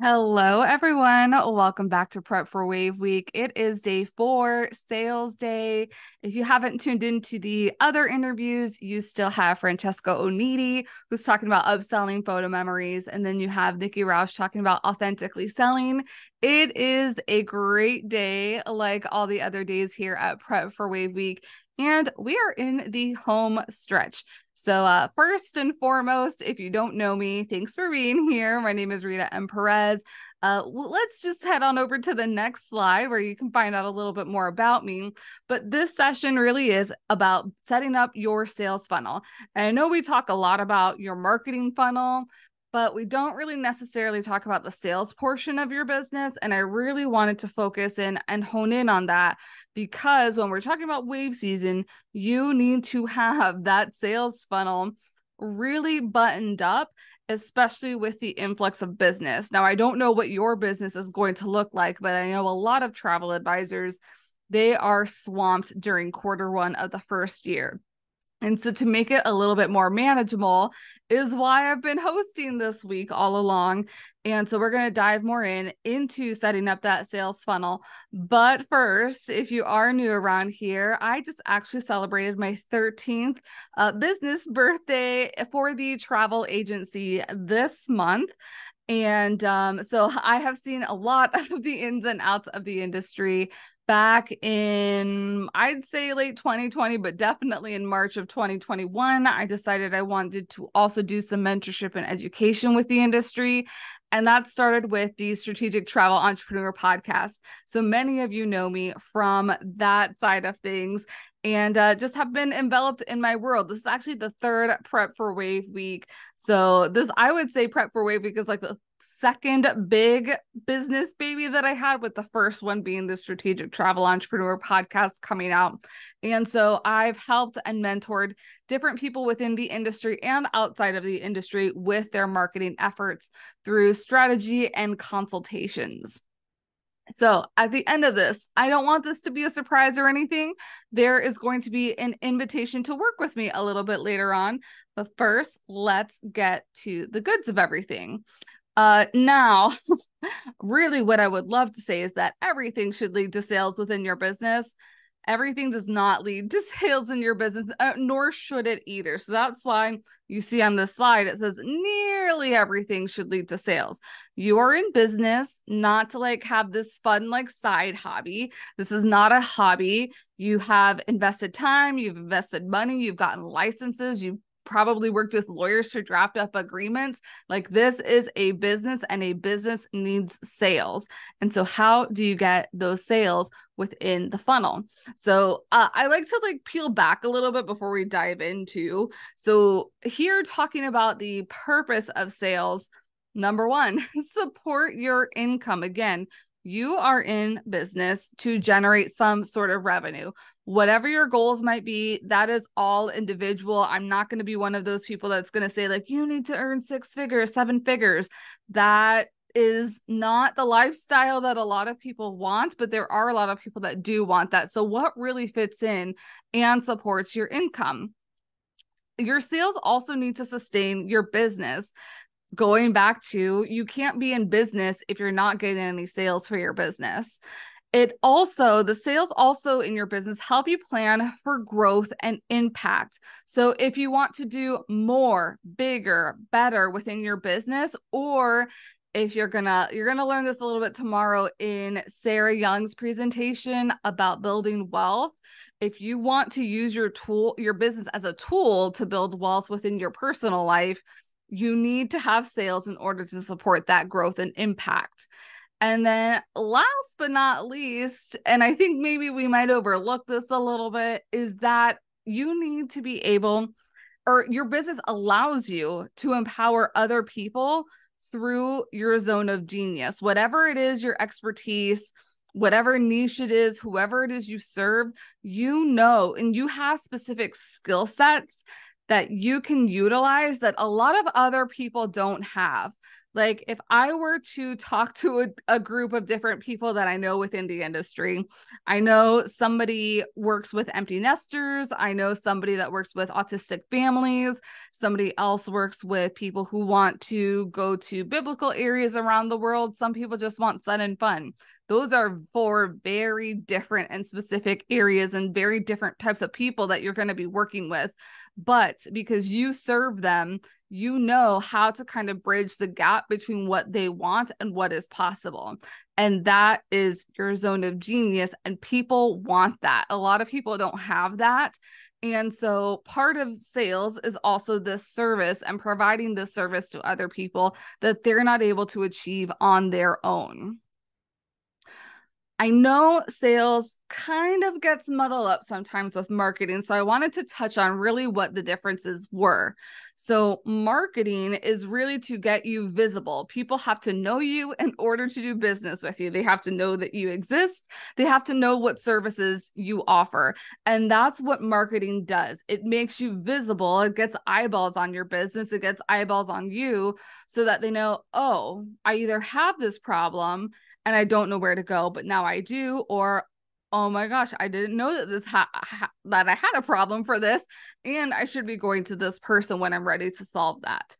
Hello, everyone. Welcome back to Prep for Wave Week. It is day four, sales day. If you haven't tuned into the other interviews, you still have Francesco Onidi, who's talking about upselling photo memories. And then you have Nikki Roush talking about authentically selling. It is a great day, like all the other days here at Prep for Wave Week. And we are in the home stretch. So, uh, first and foremost, if you don't know me, thanks for being here. My name is Rita M. Perez. Uh, let's just head on over to the next slide where you can find out a little bit more about me. But this session really is about setting up your sales funnel. And I know we talk a lot about your marketing funnel, but we don't really necessarily talk about the sales portion of your business. And I really wanted to focus in and hone in on that because when we're talking about wave season, you need to have that sales funnel really buttoned up, especially with the influx of business. Now, I don't know what your business is going to look like, but I know a lot of travel advisors. They are swamped during quarter one of the first year. And so, to make it a little bit more manageable, is why I've been hosting this week all along. And so, we're going to dive more in into setting up that sales funnel. But first, if you are new around here, I just actually celebrated my 13th uh, business birthday for the travel agency this month. And um, so I have seen a lot of the ins and outs of the industry back in, I'd say late 2020, but definitely in March of 2021. I decided I wanted to also do some mentorship and education with the industry. And that started with the Strategic Travel Entrepreneur podcast. So many of you know me from that side of things and uh, just have been enveloped in my world. This is actually the third prep for wave week. So this, I would say prep for wave week is like the second big business baby that I had, with the first one being the Strategic Travel Entrepreneur podcast coming out. And so I've helped and mentored different people within the industry and outside of the industry with their marketing efforts through strategy and consultations. So at the end of this, I don't want this to be a surprise or anything. There is going to be an invitation to work with me a little bit later on. But first, let's get to the goods of everything. Uh, now, really, what I would love to say is that everything should lead to sales within your business everything does not lead to sales in your business, uh, nor should it either. So that's why you see on this slide, it says nearly everything should lead to sales. You are in business, not to like have this fun, like side hobby. This is not a hobby. You have invested time, you've invested money, you've gotten licenses, you've probably worked with lawyers to draft up agreements. Like this is a business and a business needs sales. And so how do you get those sales within the funnel? So uh, I like to like peel back a little bit before we dive into. So here talking about the purpose of sales Number one, support your income. Again, you are in business to generate some sort of revenue. Whatever your goals might be, that is all individual. I'm not going to be one of those people that's going to say, like, you need to earn six figures, seven figures. That is not the lifestyle that a lot of people want, but there are a lot of people that do want that. So, what really fits in and supports your income? Your sales also need to sustain your business going back to you can't be in business if you're not getting any sales for your business. It also, the sales also in your business help you plan for growth and impact. So, if you want to do more, bigger, better within your business, or if you're gonna you're gonna learn this a little bit tomorrow in sarah young's presentation about building wealth if you want to use your tool your business as a tool to build wealth within your personal life you need to have sales in order to support that growth and impact. And then, last but not least, and I think maybe we might overlook this a little bit, is that you need to be able, or your business allows you to empower other people through your zone of genius, whatever it is, your expertise, whatever niche it is, whoever it is you serve, you know, and you have specific skill sets that you can utilize that a lot of other people don't have. Like if I were to talk to a, a, group of different people that I know within the industry, I know somebody works with empty nesters. I know somebody that works with autistic families. Somebody else works with people who want to go to biblical areas around the world. Some people just want sun and fun. Those are four very different and specific areas and very different types of people that you're going to be working with. But because you serve them, you know how to kind of bridge the gap between what they want and what is possible. And that is your zone of genius. And people want that. A lot of people don't have that. And so part of sales is also this service and providing this service to other people that they're not able to achieve on their own. I know sales kind of gets muddled up sometimes with marketing. So I wanted to touch on really what the differences were. So, marketing is really to get you visible. People have to know you in order to do business with you. They have to know that you exist, they have to know what services you offer. And that's what marketing does it makes you visible, it gets eyeballs on your business, it gets eyeballs on you so that they know, oh, I either have this problem and I don't know where to go, but now I do, or oh my gosh, I didn't know that this ha-, ha- that I had a problem for this, and I should be going to this person when I'm ready to solve that.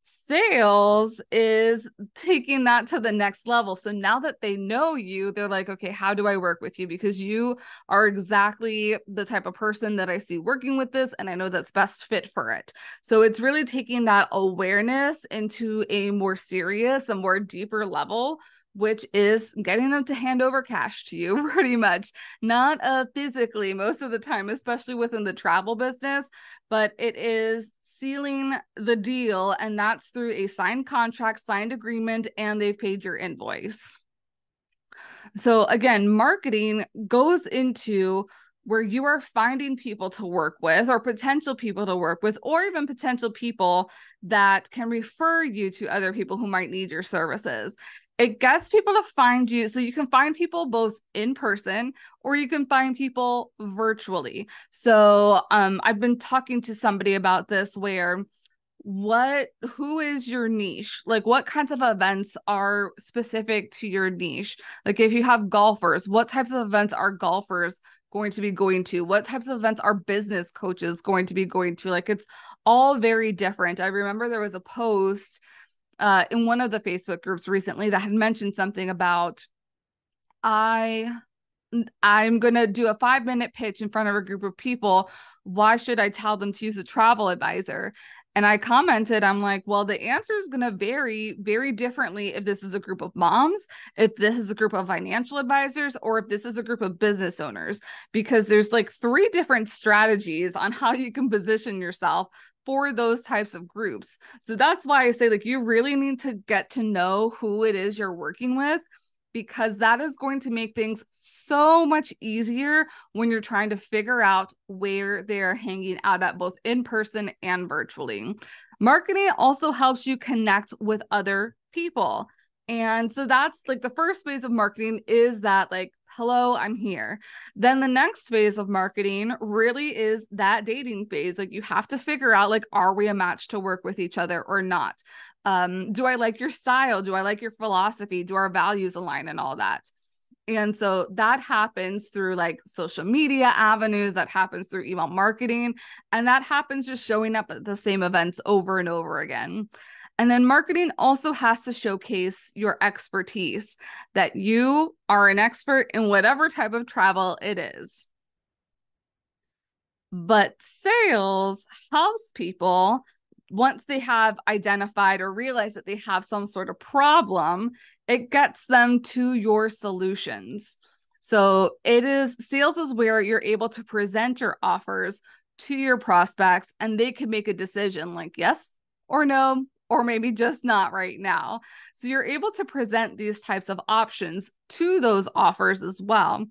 Sales is taking that to the next level. So now that they know you, they're like, okay, how do I work with you? Because you are exactly the type of person that I see working with this, and I know that's best fit for it. So it's really taking that awareness into a more serious and more deeper level which is getting them to hand over cash to you pretty much. Not uh physically most of the time especially within the travel business but it is sealing the deal and that's through a signed contract signed agreement and they've paid your invoice. So again marketing goes into where you are finding people to work with or potential people to work with or even potential people that can refer you to other people who might need your services. It gets people to find you so you can find people both in person or you can find people virtually. So um i've been talking to somebody about this where what who is your niche? Like what kinds of events are specific to your niche? Like if you have golfers what types of events are golfers going to be going to what types of events are business coaches going to be going to like it's all very different i remember there was a post uh, in one of the Facebook groups recently that had mentioned something about I I'm going to do a 5 minute pitch in front of a group of people. Why should I tell them to use a travel advisor? And I commented, I'm like, well, the answer is going to vary very differently if this is a group of moms, if this is a group of financial advisors, or if this is a group of business owners, because there's like three different strategies on how you can position yourself for those types of groups. So that's why I say, like, you really need to get to know who it is you're working with because that is going to make things so much easier when you're trying to figure out where they're hanging out at both in person and virtually. Marketing also helps you connect with other people. And so that's like the first phase of marketing is that like hello, I'm here. Then the next phase of marketing really is that dating phase. Like you have to figure out like are we a match to work with each other or not? Um, do I like your style? Do I like your philosophy? Do our values align and all that? And so that happens through like social media avenues, that happens through email marketing, and that happens just showing up at the same events over and over again. And then marketing also has to showcase your expertise that you are an expert in whatever type of travel it is. But sales helps people once they have identified or realized that they have some sort of problem, it gets them to your solutions. So it is sales is where you're able to present your offers to your prospects and they can make a decision like yes or no or maybe just not right now. So you're able to present these types of options to those offers as well.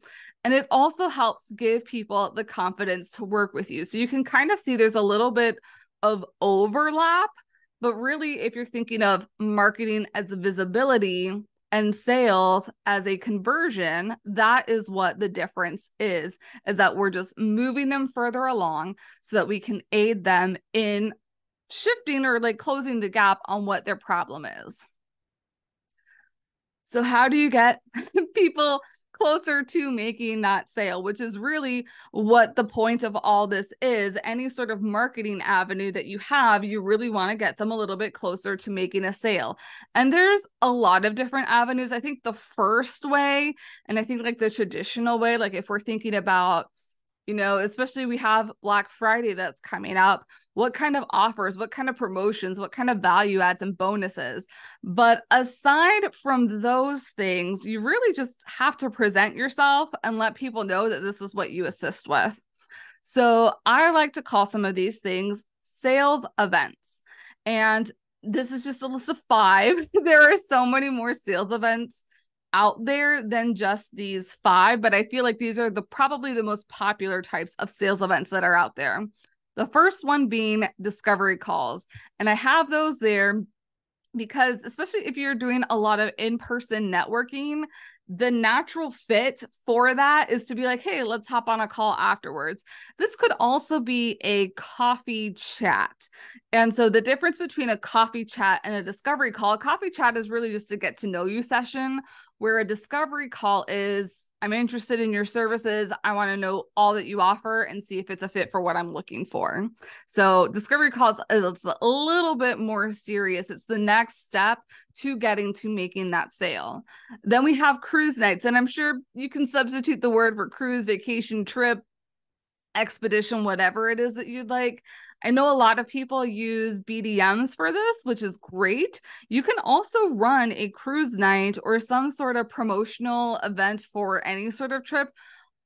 And it also helps give people the confidence to work with you. So you can kind of see there's a little bit of overlap, but really, if you're thinking of marketing as a visibility and sales as a conversion, that is what the difference is, is that we're just moving them further along so that we can aid them in shifting or like closing the gap on what their problem is. So, how do you get people closer to making that sale, which is really what the point of all this is. Any sort of marketing avenue that you have, you really want to get them a little bit closer to making a sale. And there's a lot of different avenues. I think the first way, and I think like the traditional way, like if we're thinking about you know especially we have black friday that's coming up. What kind of offers what kind of promotions what kind of value adds and bonuses? But aside from those things you really just have to present yourself and let people know that this is what you assist with. So i like to call some of these things sales events. And this is just a list of five. There are so many more sales events out there than just these five, but I feel like these are the probably the most popular types of sales events that are out there. The first one being discovery calls. And I have those there because especially if you're doing a lot of in-person networking, the natural fit for that is to be like, hey, let's hop on a call afterwards. This could also be a coffee chat. And so the difference between a coffee chat and a discovery call, a coffee chat is really just a get to know you session where a discovery call is I'm interested in your services. I want to know all that you offer and see if it's a fit for what I'm looking for. So, discovery calls is a little bit more serious. It's the next step to getting to making that sale. Then we have cruise nights, and I'm sure you can substitute the word for cruise, vacation, trip, expedition, whatever it is that you'd like. I know a lot of people use BDMs for this, which is great. You can also run a cruise night or some sort of promotional event for any sort of trip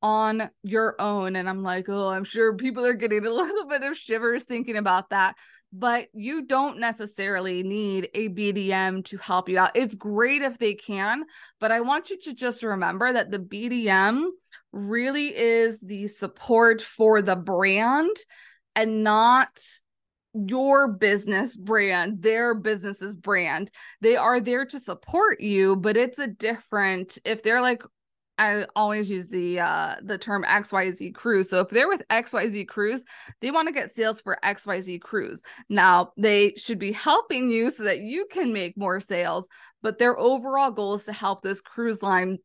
on your own. And I'm like, oh, I'm sure people are getting a little bit of shivers thinking about that. But you don't necessarily need a BDM to help you out. It's great if they can, but I want you to just remember that the BDM really is the support for the brand and not your business brand, their business's brand. They are there to support you, but it's a different if they're like I always use the uh the term XYZ cruise. So if they're with XYZ cruise, they want to get sales for XYZ cruise. Now, they should be helping you so that you can make more sales, but their overall goal is to help this cruise line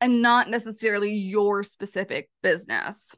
and not necessarily your specific business.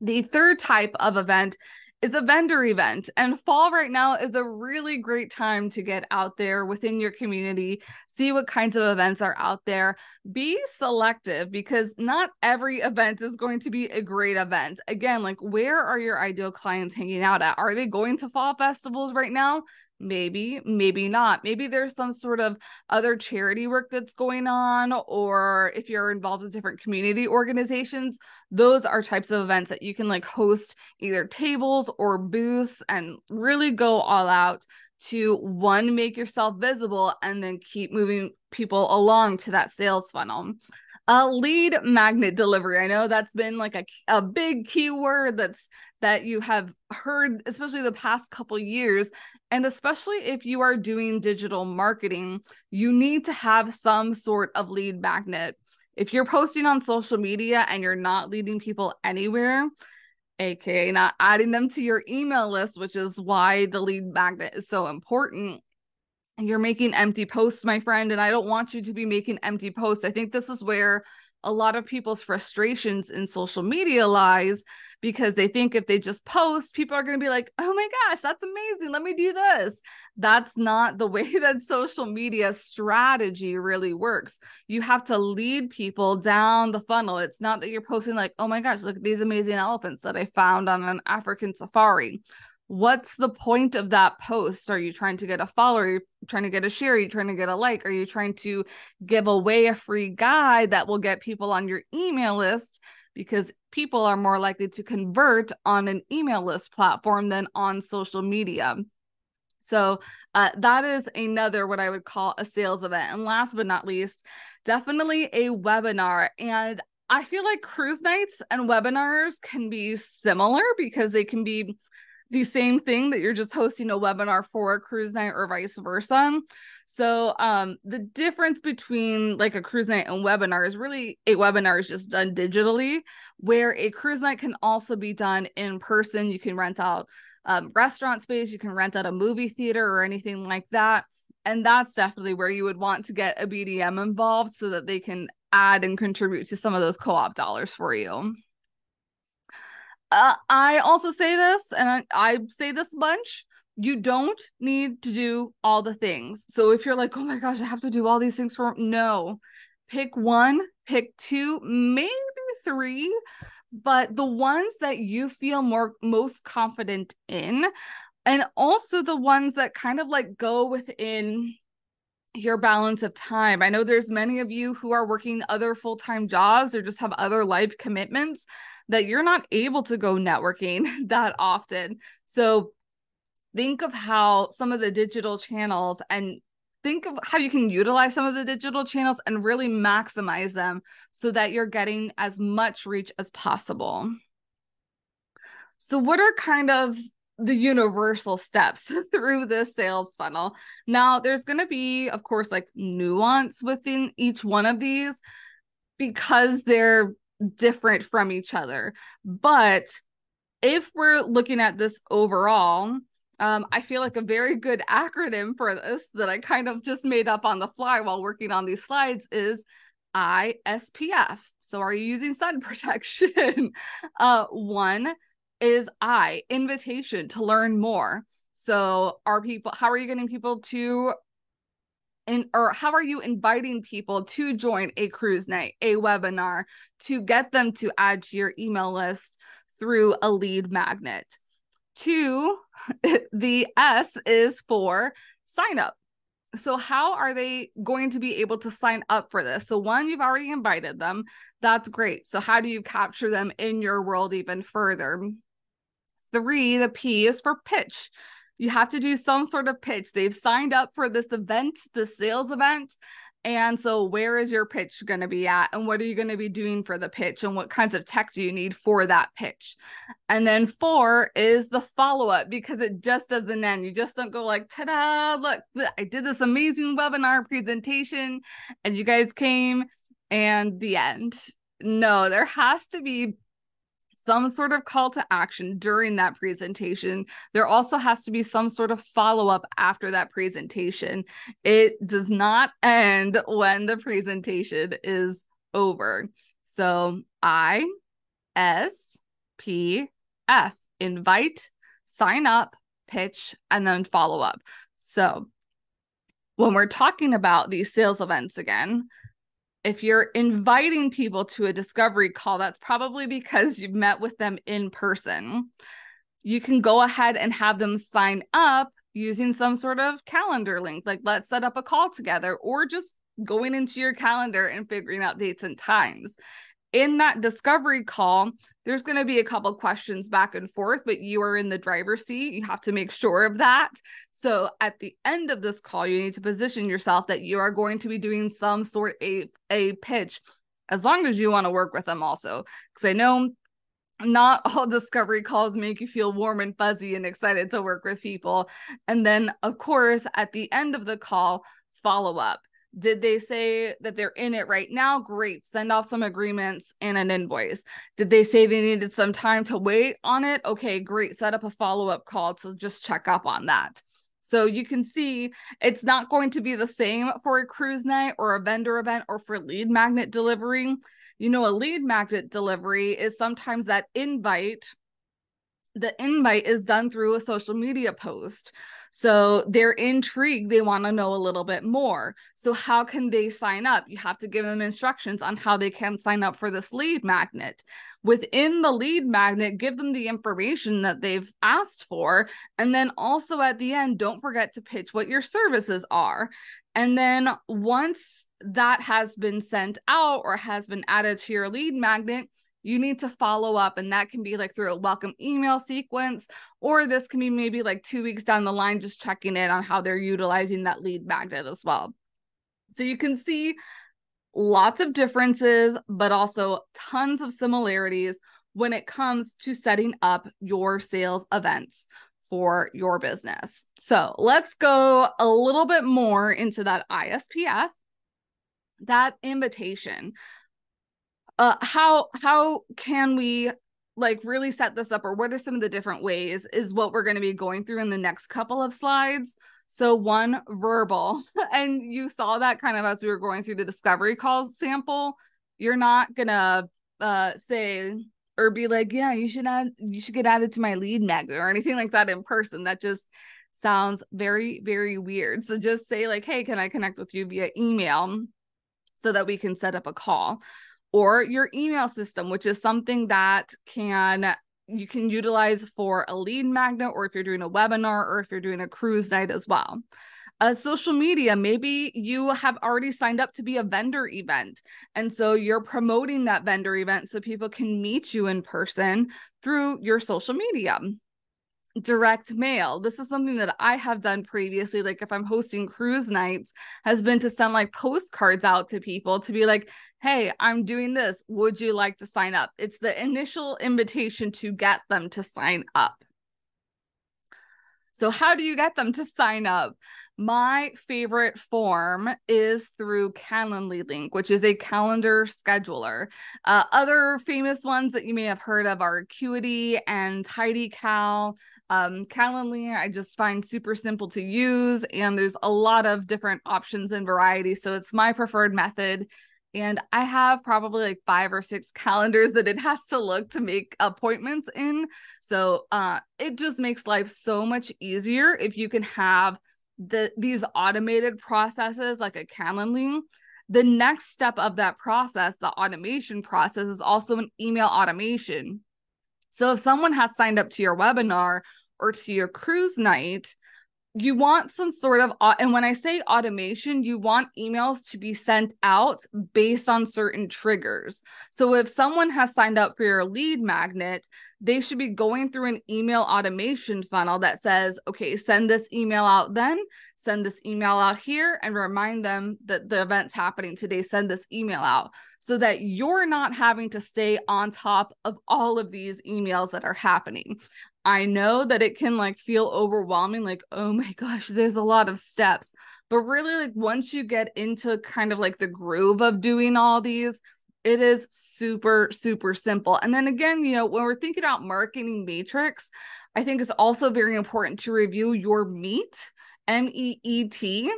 The third type of event is a vendor event. And fall right now is a really great time to get out there within your community, see what kinds of events are out there. Be selective because not every event is going to be a great event. Again, like where are your ideal clients hanging out at? Are they going to fall festivals right now? Maybe maybe not. Maybe there's some sort of other charity work that's going on or if you're involved with different community organizations those are types of events that you can like host either tables or booths and really go all out to one make yourself visible and then keep moving people along to that sales funnel a lead magnet delivery. I know that's been like a, a big keyword that's that you have heard, especially the past couple years. And especially if you are doing digital marketing, you need to have some sort of lead magnet. If you're posting on social media and you're not leading people anywhere, aka not adding them to your email list, which is why the lead magnet is so important you're making empty posts, my friend, and I don't want you to be making empty posts. I think this is where a lot of people's frustrations in social media lies because they think if they just post, people are going to be like, oh my gosh, that's amazing. Let me do this. That's not the way that social media strategy really works. You have to lead people down the funnel. It's not that you're posting, like, oh my gosh, look at these amazing elephants that I found on an African safari what's the point of that post? Are you trying to get a follower? Are you trying to get a share? Are you trying to get a like? Are you trying to give away a free guide that will get people on your email list? Because people are more likely to convert on an email list platform than on social media. So uh, that is another what I would call a sales event. And last but not least, definitely a webinar. And I feel like cruise nights and webinars can be similar because they can be the same thing that you're just hosting a webinar for a cruise night or vice versa. So um the difference between like a cruise night and webinar is really a webinar is just done digitally where a cruise night can also be done in person. You can rent out um, restaurant space, you can rent out a movie theater or anything like that. And that's definitely where you would want to get a BDM involved so that they can add and contribute to some of those co op dollars for you. Uh, I also say this, and I, I say this a bunch you don't need to do all the things. So if you're like, oh my gosh, I have to do all these things for no, pick one, pick two, maybe three, but the ones that you feel more most confident in, and also the ones that kind of like go within your balance of time. I know there's many of you who are working other full-time jobs or just have other life commitments that you're not able to go networking that often. So think of how some of the digital channels and think of how you can utilize some of the digital channels and really maximize them so that you're getting as much reach as possible. So, what are kind of the universal steps through this sales funnel? Now, there's going to be, of course, like nuance within each one of these because they're different from each other. But if we're looking at this overall, um, I feel like a very good acronym for this that I kind of just made up on the fly while working on these slides is ISPF. So, are you using sun protection? uh, one is I, invitation to learn more. So, are people, how are you getting people to in, or how are you inviting people to join a cruise night, a webinar, to get them to add to your email list through a lead magnet? Two, the S is for sign up. So, how are they going to be able to sign up for this? So, one, you've already invited them. That's great. So, how do you capture them in your world even further? Three, the P is for pitch. You have to do some sort of pitch. They've signed up for this event, the sales event. And so, where is your pitch going to be at? And what are you going to be doing for the pitch? And what kinds of tech do you need for that pitch? And then, four is the follow up because it just doesn't end. You just don't go like, ta da, look, I did this amazing webinar presentation and you guys came and the end. No, there has to be some sort of call to action during that presentation. There also has to be some sort of follow up after that presentation. It does not end when the presentation is over. So I S P F invite, sign up, pitch, and then follow up. So when we're talking about these sales events again, if you're inviting people to a discovery call, that's probably because you've met with them in person. You can go ahead and have them sign up using some sort of calendar link, like let's set up a call together, or just going into your calendar and figuring out dates and times. In that discovery call, there's going to be a couple questions back and forth, but you are in the driver's seat. You have to make sure of that. So at the end of this call, you need to position yourself that you are going to be doing some sort of a, pitch as long as you want to work with them also. Because I know not all discovery calls make you feel warm and fuzzy and excited to work with people. And then, of course, at the end of the call, follow up. Did they say that they're in it right now? Great. Send off some agreements and an invoice. Did they say they needed some time to wait on it? Okay, great. Set up a follow up call to just check up on that. So you can see it's not going to be the same for a cruise night or a vendor event or for lead magnet delivery. You know, a lead magnet delivery is sometimes that invite. The invite is done through a social media post. So they're intrigued. They want to know a little bit more. So, how can they sign up? You have to give them instructions on how they can sign up for this lead magnet. Within the lead magnet, give them the information that they've asked for. And then also at the end, don't forget to pitch what your services are. And then once that has been sent out or has been added to your lead magnet, you need to follow up and that can be like through a welcome email sequence or this can be maybe like 2 weeks down the line just checking in on how they're utilizing that lead magnet as well. So you can see lots of differences but also tons of similarities when it comes to setting up your sales events for your business. So, let's go a little bit more into that ISPF that invitation uh, how how can we like really set this up or what are some of the different ways is what we're going to be going through in the next couple of slides. So one verbal and you saw that kind of as we were going through the discovery calls sample. You're not going to uh say or be like, yeah, you should add you should get added to my lead magnet or anything like that in person. That just sounds very very weird. So just say like, "Hey, can I connect with you via email?" so that we can set up a call or your email system, which is something that can you can utilize for a lead magnet or if you're doing a webinar or if you're doing a cruise night as well. Uh, social media, maybe you have already signed up to be a vendor event. And so you're promoting that vendor event so people can meet you in person through your social media direct mail. This is something that I have done previously. Like if I'm hosting cruise nights, has been to send like postcards out to people to be like, hey, I'm doing this. Would you like to sign up? It's the initial invitation to get them to sign up. So, how do you get them to sign up? My favorite form is through Calendly Link, which is a calendar scheduler. Uh, other famous ones that you may have heard of are Acuity and TidyCal. Um, Calendly, I just find super simple to use, and there's a lot of different options and variety. So it's my preferred method. And I have probably like five or six calendars that it has to look to make appointments in. So uh, it just makes life so much easier if you can have the these automated processes like a Calendly. The next step of that process, the automation process, is also an email automation. So if someone has signed up to your webinar or to your cruise night, you want some sort of and when i say automation you want emails to be sent out based on certain triggers. So if someone has signed up for your lead magnet they should be going through an email automation funnel that says okay send this email out then send this email out here and remind them that the event's happening today send this email out. So that you're not having to stay on top of all of these emails that are happening I know that it can like feel overwhelming, like, oh my gosh, there's a lot of steps. But really, like, once you get into kind of like the groove of doing all these, it is super, super simple. And then again, you know, when we're thinking about marketing matrix, I think it's also very important to review your meet, M E E T,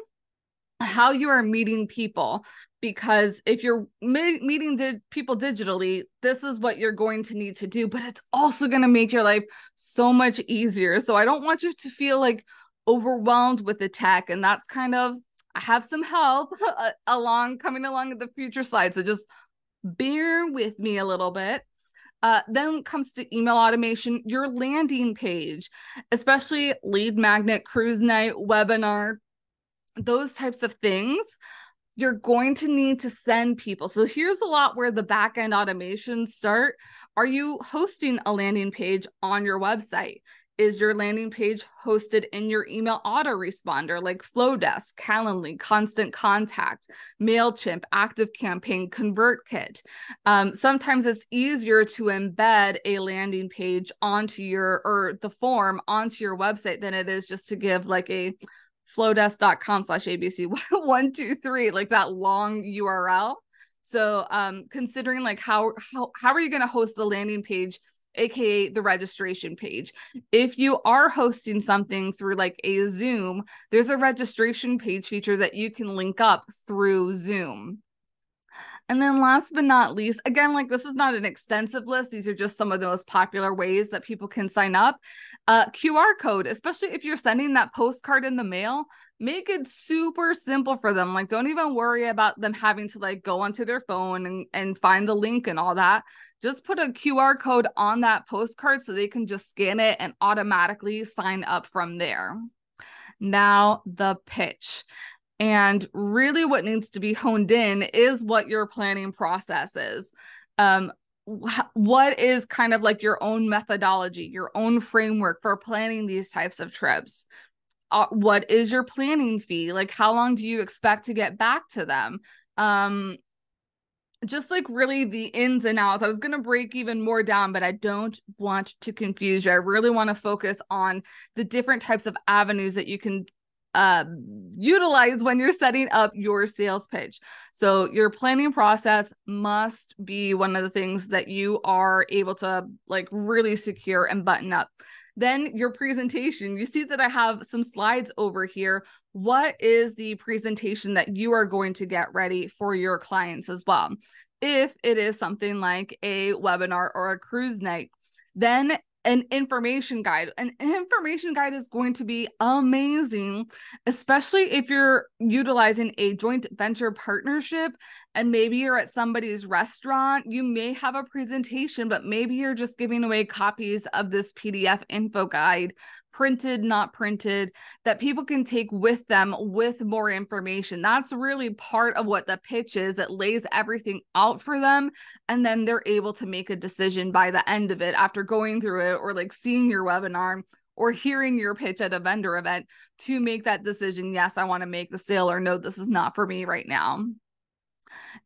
how you are meeting people because if you're meeting di- people digitally this is what you're going to need to do but it's also going to make your life so much easier. So i don't want you to feel like overwhelmed with the tech and that's kind of i have some help uh, along coming along in the future slide so just bear with me a little bit. Uh, then comes to email automation, your landing page, especially lead magnet, cruise night, webinar, those types of things you're going to need to send people. So here's a lot where the backend automations start. Are you hosting a landing page on your website? Is your landing page hosted in your email autoresponder like Flodesk, Calendly, Constant Contact, MailChimp, ActiveCampaign, ConvertKit? Um, sometimes it's easier to embed a landing page onto your or the form onto your website than it is just to give like a flodesk.com slash abc 123 like that long url so um considering like how how, how are you going to host the landing page aka the registration page? If you are hosting something through like a zoom there's a registration page feature that you can link up through zoom and then last but not least, again, like this is not an extensive list. These are just some of the most popular ways that people can sign up. Uh, QR code, especially if you're sending that postcard in the mail, make it super simple for them. Like, don't even worry about them having to like go onto their phone and, and find the link and all that. Just put a QR code on that postcard so they can just scan it and automatically sign up from there. Now, the pitch. And really, what needs to be honed in is what your planning process is. Um, what is kind of like your own methodology, your own framework for planning these types of trips? Uh, what is your planning fee? Like, how long do you expect to get back to them? Um, just like really the ins and outs. I was going to break even more down, but I don't want to confuse you. I really want to focus on the different types of avenues that you can uh, utilize when you're setting up your sales pitch. So, your planning process must be one of the things that you are able to like really secure and button up. Then, your presentation. You see that I have some slides over here. What is the presentation that you are going to get ready for your clients as well? If it is something like a webinar or a cruise night, then an information guide. An information guide is going to be amazing, especially if you're utilizing a joint venture partnership and maybe you're at somebody's restaurant. You may have a presentation, but maybe you're just giving away copies of this PDF info guide printed, not printed, that people can take with them with more information. That's really part of what the pitch is. It lays everything out for them. And then they're able to make a decision by the end of it after going through it or like seeing your webinar or hearing your pitch at a vendor event to make that decision. Yes, I want to make the sale, or no, this is not for me right now.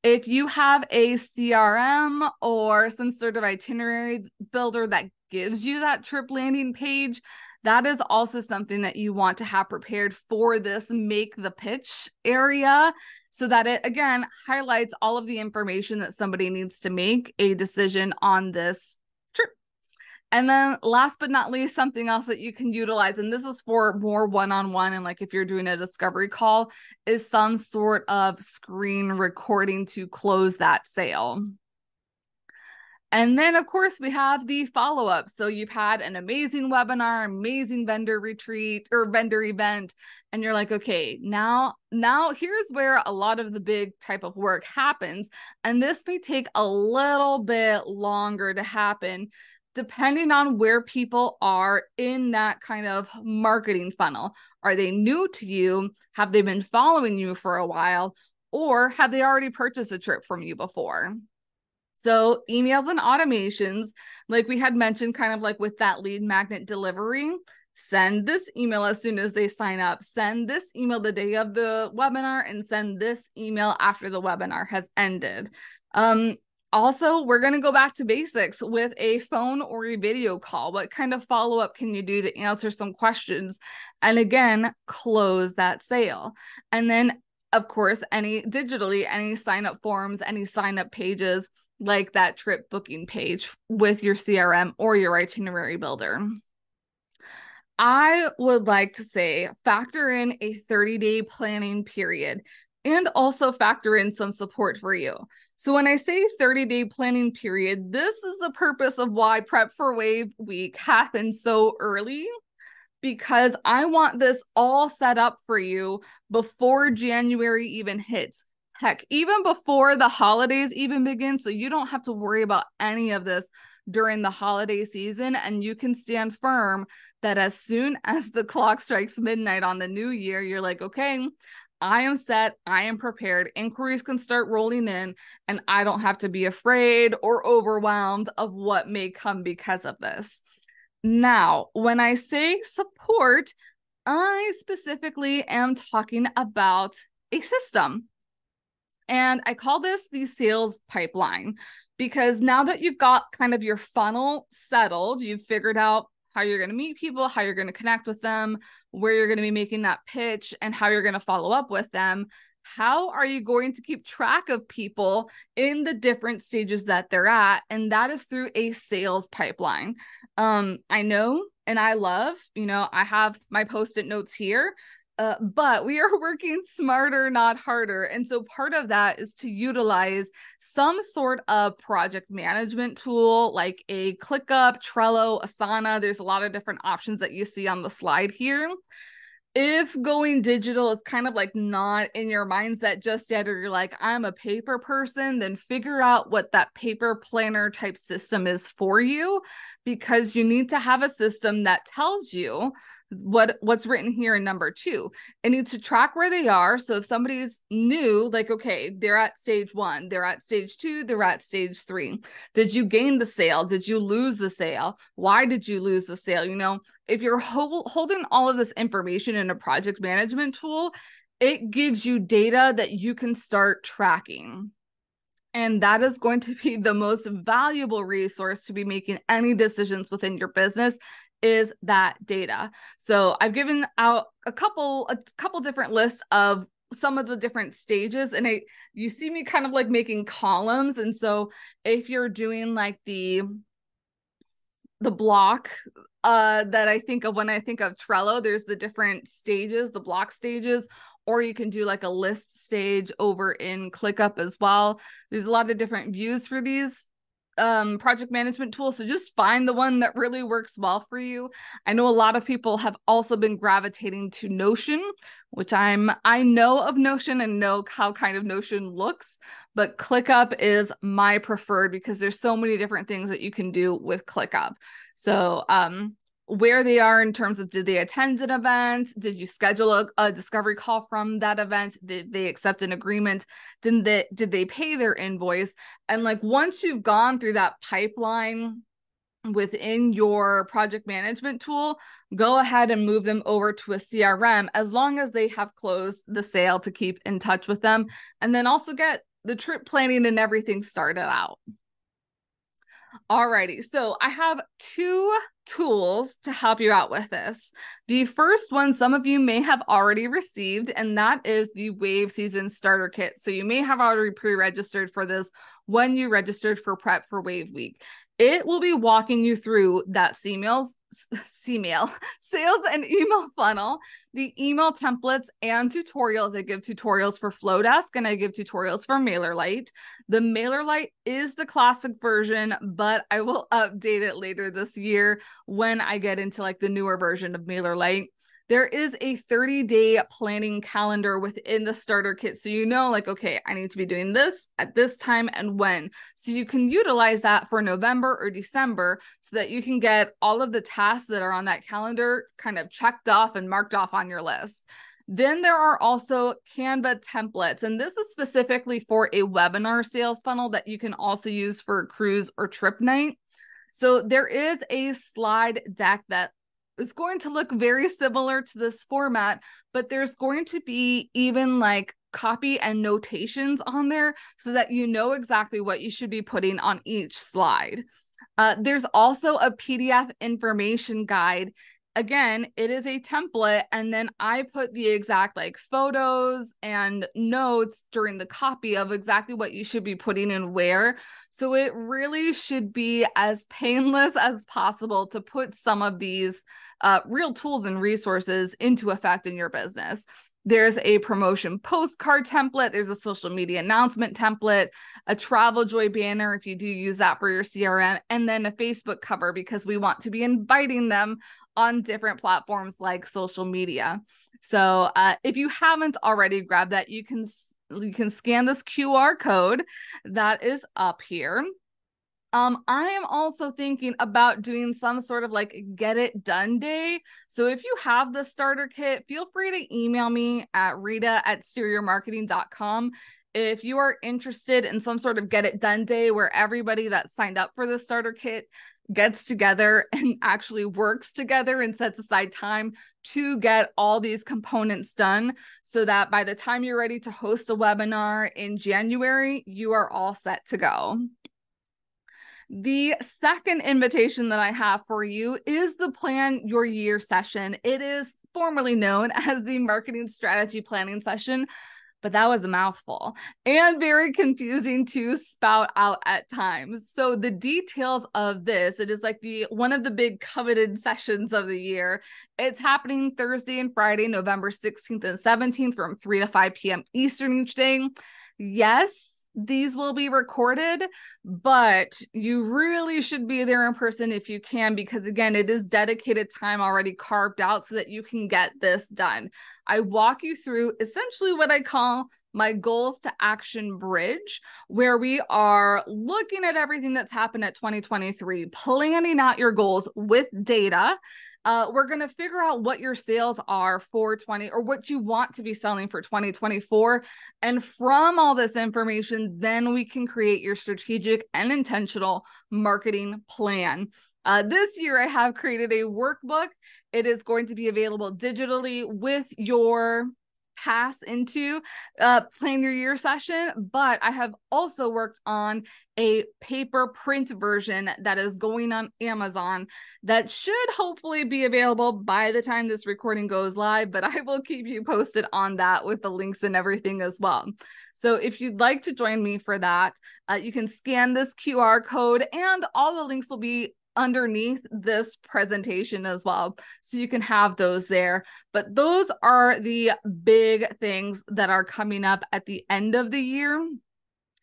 If you have a CRM or some sort of itinerary builder that gives you that trip landing page, that is also something that you want to have prepared for this make the pitch area so that it again highlights all of the information that somebody needs to make a decision on this trip. And then last but not least, something else that you can utilize, and this is for more one on one, and like if you're doing a discovery call, is some sort of screen recording to close that sale. And then, of course, we have the follow up. So you've had an amazing webinar, amazing vendor retreat or vendor event, and you're like, okay, now, now here's where a lot of the big type of work happens. And this may take a little bit longer to happen depending on where people are in that kind of marketing funnel. Are they new to you? Have they been following you for a while? Or have they already purchased a trip from you before? So, emails and automations, like we had mentioned, kind of like with that lead magnet delivery, send this email as soon as they sign up, send this email the day of the webinar, and send this email after the webinar has ended. Um, also, we're going to go back to basics with a phone or a video call. What kind of follow up can you do to answer some questions? And again, close that sale. And then, of course, any digitally, any sign up forms, any sign up pages like that trip booking page with your CRM or your itinerary builder. I would like to say factor in a 30 day planning period and also factor in some support for you. So, when I say 30 day planning period, this is the purpose of why Prep for Wave Week happens so early because I want this all set up for you before January even hits heck, even before the holidays even begin. So you don't have to worry about any of this during the holiday season. And you can stand firm that as soon as the clock strikes midnight on the new year, you're like, okay, I am set. I am prepared. Inquiries can start rolling in, and I don't have to be afraid or overwhelmed of what may come because of this. Now, when I say support, I specifically am talking about a system. And I call this the sales pipeline because now that you've got kind of your funnel settled, you've figured out how you're going to meet people, how you're going to connect with them, where you're going to be making that pitch, and how you're going to follow up with them. How are you going to keep track of people in the different stages that they're at? And that is through a sales pipeline. Um, I know and I love, you know, I have my post it notes here uh, but we are working smarter, not harder. And so part of that is to utilize some sort of project management tool like a ClickUp, Trello, Asana. There's a lot of different options that you see on the slide here. If going digital is kind of like not in your mindset just yet, or you're like, I'm a paper person, then figure out what that paper planner type system is for you because you need to have a system that tells you what what's written here in number two. It needs to track where they are so if somebody's new like okay they're at stage one they're at stage two they're at stage three. Did you gain the sale? Did you lose the sale? Why did you lose the sale? You know if you're ho- holding all of this information in a project management tool it gives you data that you can start tracking and that is going to be the most valuable resource to be making any decisions within your business is that data. So I've given out a couple a couple different lists of some of the different stages and it you see me kind of like making columns and so if you're doing like the the block uh that I think of when I think of Trello there's the different stages the block stages or you can do like a list stage over in ClickUp as well. There's a lot of different views for these um, project management tool. So just find the one that really works well for you. I know a lot of people have also been gravitating to Notion, which I'm I know of Notion and know how kind of Notion looks, but ClickUp is my preferred because there's so many different things that you can do with ClickUp. So um where they are in terms of did they attend an event? Did you schedule a, a, discovery call from that event? Did they accept an agreement? Didn't they did they pay their invoice? And like once you've gone through that pipeline within your project management tool go ahead and move them over to a crm as long as they have closed the sale to keep in touch with them. And then also get the trip planning and everything started out Alrighty, so I have two tools to help you out with this. The first one, some of you may have already received, and that is the Wave Season Starter Kit. So you may have already pre registered for this when you registered for Prep for Wave Week. It will be walking you through that emails, email sales and email funnel, the email templates and tutorials. I give tutorials for Flodesk and I give tutorials for MailerLite. The MailerLite is the classic version, but I will update it later this year when I get into like the newer version of MailerLite there is a 30 day planning calendar within the starter kit. So you know, like, okay, I need to be doing this at this time and when. So you can utilize that for November or December so that you can get all of the tasks that are on that calendar kind of checked off and marked off on your list. Then there are also Canva templates, and this is specifically for a webinar sales funnel that you can also use for a cruise or trip night. So there is a slide deck that is going to look very similar to this format, but there's going to be even like copy and notations on there so that you know exactly what you should be putting on each slide. Uh, there's also a PDF information guide again, it is a template. And then I put the exact like photos and notes during the copy of exactly what you should be putting in where. So it really should be as painless as possible to put some of these uh, real tools and resources into effect in your business. There's a promotion postcard template. There's a social media announcement template, a TravelJoy banner if you do use that for your CRM, and then a Facebook cover because we want to be inviting them on different platforms like social media. So uh, if you haven't already grabbed that, you can you can scan this QR code that is up here. Um, I am also thinking about doing some sort of like get it done day. So if you have the starter kit, feel free to email me at rita at steeryourmarketing.com if you are interested in some sort of get it done day where everybody that signed up for the starter kit gets together and actually works together and sets aside time to get all these components done so that by the time you're ready to host a webinar in January, you are all set to go. The second invitation that I have for you is the Plan Your Year session. It is formerly known as the Marketing Strategy Planning Session, but that was a mouthful and very confusing to spout out at times. So the details of this, it is like the one of the big coveted sessions of the year. It's happening Thursday and Friday, November 16th and 17th from 3 to 5 p.m. Eastern each day. Yes, these will be recorded, but you really should be there in person if you can, because again, it is dedicated time already carved out so that you can get this done. I walk you through essentially what I call my goals to action bridge, where we are looking at everything that's happened at 2023, planning out your goals with data uh, we're going to figure out what your sales are for 20 or what you want to be selling for 2024. And from all this information, then we can create your strategic and intentional marketing plan. Uh, this year, I have created a workbook. It is going to be available digitally with your pass into uh, plan your year session, but I have also worked on a paper print version that is going on Amazon that should hopefully be available by the time this recording goes live, but I will keep you posted on that with the links and everything as well. So if you'd like to join me for that, uh, you can scan this QR code and all the links will be underneath this presentation as well. So you can have those there. But those are the big things that are coming up at the end of the year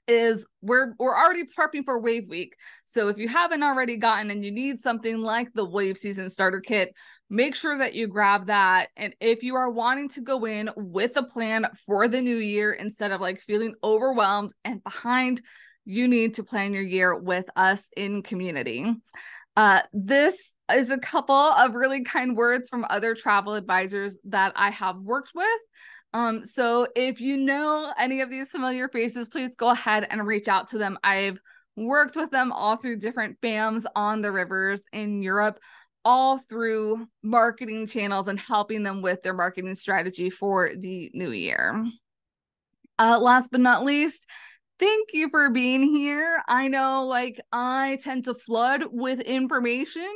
is we're we're already prepping for wave week so if you haven't already gotten and you need something like the wave season starter kit make sure that you grab that and if you are wanting to go in with a plan for the new year instead of like feeling overwhelmed and behind you need to plan your year with us in community uh, this is a couple of really kind words from other travel advisors that I have worked with. Um, so if you know any of these familiar faces, please go ahead and reach out to them. I've worked with them all through different FAMs on the rivers in Europe, all through marketing channels and helping them with their marketing strategy for the new year. Uh, last but not least, thank you for being here. I know like I tend to flood with information.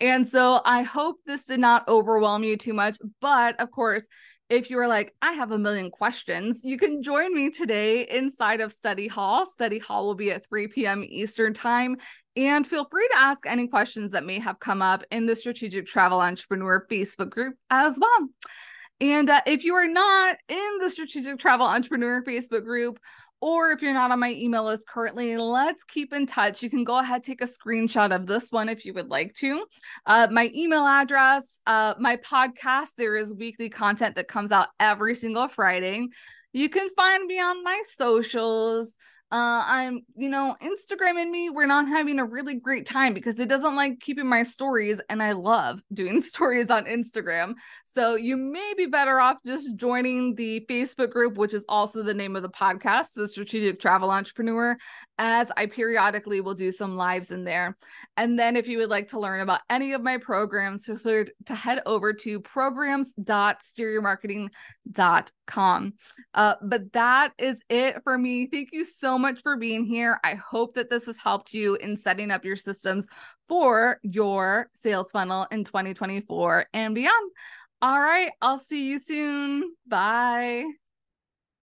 And so I hope this did not overwhelm you too much. But of course, if you are like, I have a million questions, you can join me today inside of Study Hall. Study Hall will be at 3 p.m. Eastern Time. And feel free to ask any questions that may have come up in the Strategic Travel Entrepreneur Facebook group as well. And uh, if you are not in the Strategic Travel Entrepreneur Facebook group, or if you're not on my email list currently, let's keep in touch. You can go ahead, take a screenshot of this one if you would like to. Uh, my email address, uh, my podcast, there is weekly content that comes out every single Friday. You can find me on my socials uh i'm you know instagram and me we're not having a really great time because it doesn't like keeping my stories and i love doing stories on instagram. So you may be better off just joining the facebook group which is also the name of the podcast the strategic travel entrepreneur as i periodically will do some lives in there and then if you would like to learn about any of my programs feel free to head over to programs.steeryourmarketing.com uh, but that is it for me thank you so much for being here. I hope that this has helped you in setting up your systems for your sales funnel in 2024 and beyond. All right, I'll see you soon. Bye.